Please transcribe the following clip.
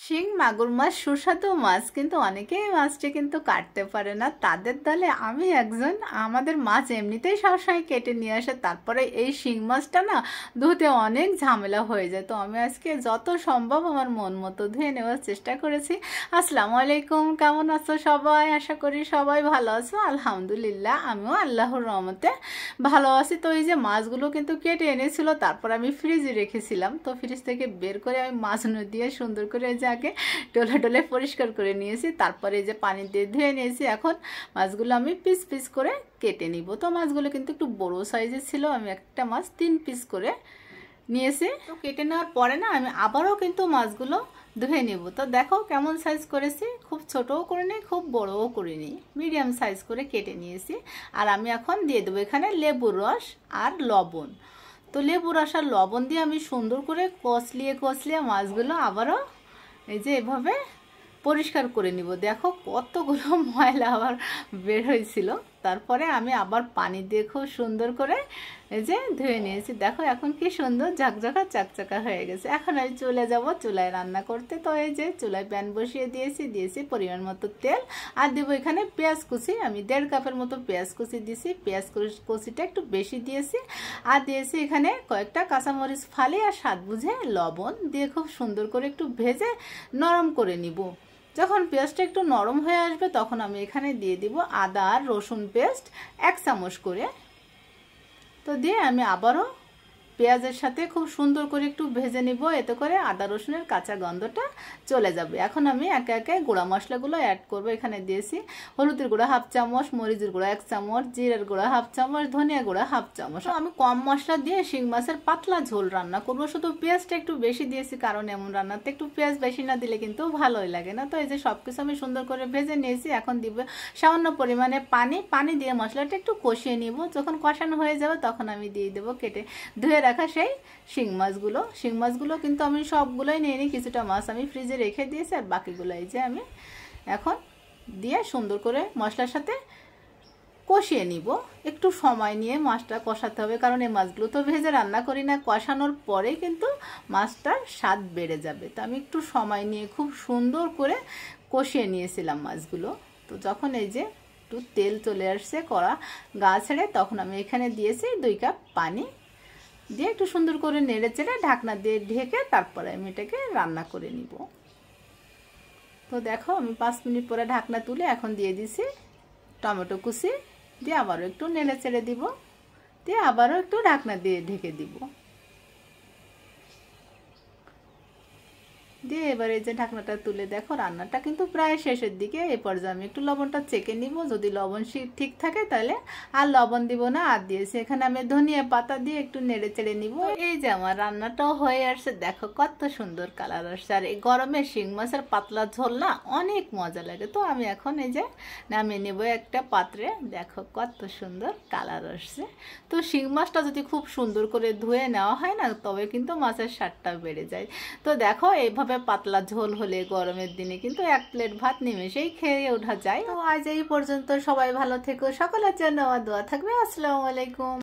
শিং, মাগুর মাছ, সুস্বাদু মাছ কিন্তু অনেকেই মাছটি কিন্তু কাটতে পারে না। তাদের দলে আমি একজন, আমাদের মাছ এমনিতেই সবসময় কেটে নিয়ে আসে, তারপরে এই শিং মাছটা না ধুতে অনেক ঝামেলা হয়ে যায়। তো আমি আজকে যত সম্ভব আমার মন মতো ধুয়ে নেওয়ার চেষ্টা করেছি। আসসালামু আলাইকুম, কেমন আছো সবাই? আশা করি সবাই ভালো আছো। আলহামদুলিল্লাহ, আমিও আল্লাহর রহমতে ভালো আছি। তো এই যে মাছগুলো কিন্তু কেটে এনেছিল, তারপর আমি ফ্রিজে রেখেছিলাম। তো ফ্রিজ থেকে বের করে আমি মাছ দিয়ে সুন্দর করে যে আগে টোলে টোলে পরিষ্কার করে নিয়েছি, তারপরে যে পানি দিয়ে ধুয়ে নিয়েছি, এখন মাছগুলো আমি পিস পিস করে কেটে নিব। তো মাছগুলো কিন্তু একটু বড় সাইজের ছিল, আমি একটা মাছ তিন পিস করে নিয়েছি। তো কেটে নেওয়ার পরে না, আমি আবারও কিন্তু মাছগুলো ধুয়ে নেব। তো দেখো কেমন সাইজ করেছি, খুব ছোটও করিনি খুব বড়ও করিনি মিডিয়াম সাইজ করে কেটে নিয়েছি। আর আমি এখন দিয়ে দেবো এখানে লেবুর রস আর লবণ। তো লেবুর রস আর লবণ দিয়ে আমি সুন্দর করে কষলিয়ে কষলিয়ে মাছগুলো আবারও এই যে এভাবে পরিষ্কার করে নিব। দেখো কতগুলো ময়লা আবার বের হয়েছিল। তারপরে আমি আবার পানি দিয়ে খুব সুন্দর করে এই যে ধুয়ে নিয়েছি। দেখো এখন কি সুন্দর ঝাকঝাকা চাকচাকা হয়ে গেছে। এখন আমি চলে যাব, চুলায় রান্না করতে। তো এই যে চুলায় প্যান বসিয়ে দিয়েছি দিয়েছি পরিমাণ মতো তেল। আর দেবো এখানে পেঁয়াজ কুচি। আমি দেড় কাপের মতো পেঁয়াজ কুচি দিয়েছি। পেঁয়াজ কুচিটা একটু বেশি দিয়েছি। আর দিয়েছি এখানে কয়েকটা কাঁচামরিচ ফালি আর স্বাদ বুঝে লবণ দিয়ে খুব সুন্দর করে একটু ভেজে নরম করে নিব। যখন পেস্টটা একটু নরম হয়ে আসবে, তখন আমি এখানে দিয়ে দিব আদা আর রসুন পেস্ট, এক চামচ করে। তো দিয়ে আমি আবারও পেঁয়াজের সাথে খুব সুন্দর করে একটু ভেজে নিব, এতে করে আদা রসুনের কাঁচা গন্ধটা চলে যাবে। এখন আমি একে একে গুঁড়া মশলাগুলো অ্যাড করব। এখানে দিয়েছি হলুদের গুঁড়া হাফ চামচ, মরিচের গুঁড়া এক চামচ, জিরের গুঁড়া হাফ চামচ, ধনিয়া গুঁড়া হাফ চামচ। আমি কম মশলা দিয়ে শিং মাছের পাতলা ঝোল রান্না করব। শুধু পেঁয়াজটা একটু বেশি দিয়েছি, কারণ এমন রান্নাতে একটু পেঁয়াজ বেশি না দিলে কিন্তু ভালোই লাগে না। তো এই যে সব কিছু আমি সুন্দর করে ভেজে নিয়েছি, এখন দিব সামান্য পরিমাণে পানি। পানি দিয়ে মশলাটা একটু কষিয়ে নিব। যখন কষানো হয়ে যাবে তখন আমি দিয়ে দেবো কেটে ধুয়ে রাখা সেই শিং মাছগুলো। শিং মাছগুলো কিন্তু আমি সবগুলোই নিয়ে নিই, কিছুটা মাছ আমি ফ্রিজে রেখে দিয়েছি আর বাকিগুলো এই যে আমি এখন দিয়ে সুন্দর করে মশলার সাথে কষিয়ে নিব। একটু সময় নিয়ে মাছটা কষাতে হবে, কারণ এই মাছগুলো তো ভেজে রান্না করি না, কষানোর পরেই কিন্তু মাছটার স্বাদ বেড়ে যাবে। তো আমি একটু সময় নিয়ে খুব সুন্দর করে কষিয়ে নিয়েছিলাম মাছগুলো। তো যখন এই যে একটু তেল চলে আসছে কড়া গা ছেড়ে, তখন আমি এখানে দিয়েছি দুই কাপ পানি। দিয়ে একটু সুন্দর করে নেড়ে চেড়ে ঢাকনা দিয়ে ঢেকে তারপরে আমি এটাকে রান্না করে নিব। তো দেখো, আমি পাঁচ মিনিট পরে ঢাকনা তুলে এখন দিয়ে দিছি টমেটো কুচি, দিয়ে আবারও একটু নেড়ে চেড়ে দিব, দিয়ে আবারও একটু ঢাকনা দিয়ে ঢেকে দিব। দিয়ে এবার এই যে ঢাকনাটা তুলে দেখো, রান্নাটা কিন্তু প্রায় শেষের দিকে। এ পর্যায়ে আমি একটু লবণটা চেকে নিব। যদি লবণ ঠিক থাকে তাহলে আর লবণ দিব না, আর দিয়েছি। এখানে আমি ধনিয়া পাতা দিয়ে একটু নেড়ে চেড়ে নিব। এই যে আমার রান্নাটাও হয়ে আসছে। দেখো কত সুন্দর কালার আসছে। আর এই গরমে শিং মাছের পাতলা ঝোল না, অনেক মজা লাগে। তো আমি এখন এই যে নামিয়ে নেব একটা পাত্রে। দেখো কত সুন্দর কালার আসছে। তো শিং মাছটা যদি খুব সুন্দর করে ধুয়ে নেওয়া হয় না, তবে কিন্তু মাছের স্বাদটা বেড়ে যায়। তো দেখো, এইভাবে পাতলা ঝোল হলে গরমের দিনে কিন্তু এক প্লেট ভাত নিমেষেই খেয়ে ওঠা যায়। তো আজ এই পর্যন্ত সবাই ভালো থেকো, সকলের জন্য আমার দোয়া থাকবে। আসসালামু আলাইকুম।